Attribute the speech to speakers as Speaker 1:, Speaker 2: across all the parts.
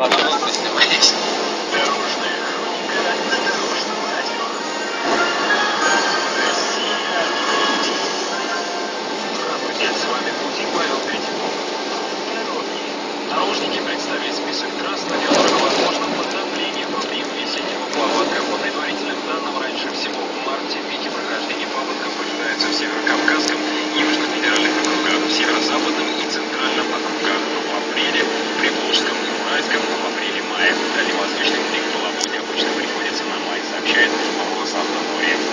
Speaker 1: başlamak üzere.
Speaker 2: замечательного полосатого туризма.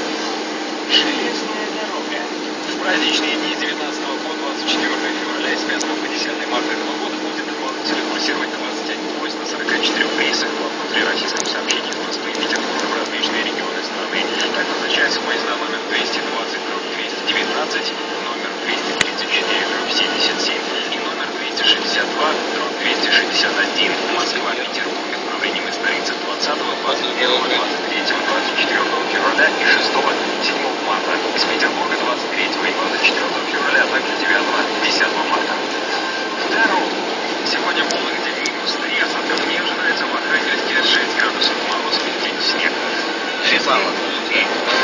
Speaker 2: Железная дорога. В праздничные дни 19 по 24 февраля и с 5 по 10 марта этого года будет дополнительно курсировать 21 поезд на 44 рейсах во внутрироссийском сообщении в Москву и Петербург в различные регионы страны. Так назначаются поезда номер 222, 219, номер 234, 77 и номер 262, 261 Москва-Петербург направлением из столицы 20 по 21 20
Speaker 1: 算了。